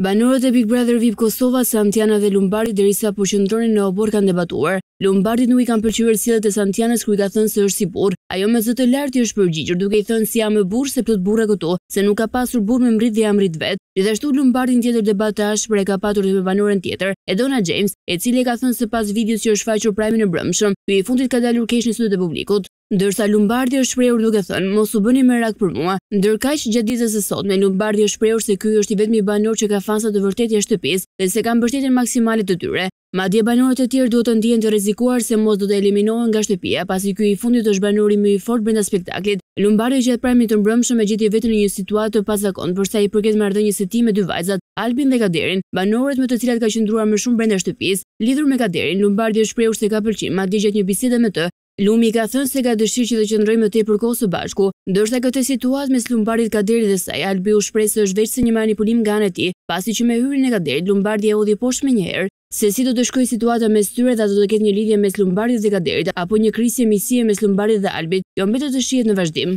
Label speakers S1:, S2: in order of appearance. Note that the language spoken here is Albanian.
S1: Banorët e Big Brother Vip Kosova, Santjana dhe Lumbardhi derisa po qëndronin në oborr kanë debatuar. Lumbardhit nuk i kanë pëlqyer sjelljet e Santjanës kur i ka thënë se është si burrë. Ajo me zë të lartë i është përgjigjur duke i thënë si jam burrë se plot burra këtu, se nuk ka pasur burrë me m'rrit dhe jam rrit vetë. Gjithashtu Lumbardhi një tjetër debat të ashpër e ka patur dhe me banoren tjetër, Edona James, e cila i ka thënë se pas videos që është shfaqur prajmin e mbrëmshëm, ky i fundit ka dalur keq në sytë e publikut. Ndërsa Lumbardhi është shprehur duke thënë, mos u bëni merak për mua. Ndërkaq, gjatë ditës së sotme, Lumbardhi është shprehur se ky është i vetmi banor që ka fansa të vërtetë jashtë shtëpisë dhe se ka mbështetjen maksimale të tyre. Madje banorët e tjerë duhet të ndihen të rrezikuar se mos do të eliminohen nga shtëpia, pasi ky i fundit është banori më i fortë brenda spektaklit. Lumbardhi gjatë prajmit të mbrëmshëm e gjeti veten në një situatë të pazakontë për sa i përket marrëdhënies së tij me dy vajzat, Albin dhe Kaderin, banoret me të cilat ka qëndruar më shumë brenda shtëpisë. Lidhur me Kaderin, Lumbardhi është shprehur se ka pëlqim, madje gjatë një bisede me të, Lumi i ka thënë se ka dëshirë që të qëndrojnë më tepër kohë së bashku, ndërsa këtë situatë mes Lumbardhit, Kaderit dhe saj, Albi u shpreh se është veçse një manipulim nga ana e tij, pasi që me hyrjen e Kaderit, Lumbardhi e hodhi poshtë menjëherë. Se si do të shkojë situata mes tyre dhe a do të ketë një lidhje mes Lumbardhit dhe Kaderit apo një krisje miqësie mes Lumbardhit dhe Albit, kjo mbetet të shihet në vazhdim.